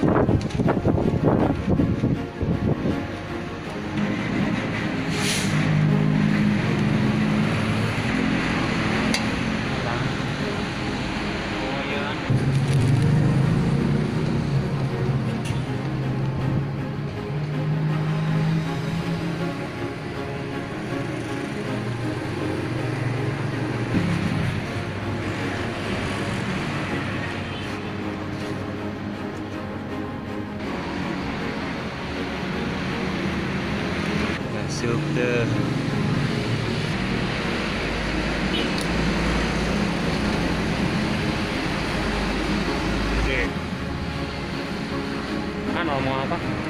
ハハハハ silta Okay Ha normal apa?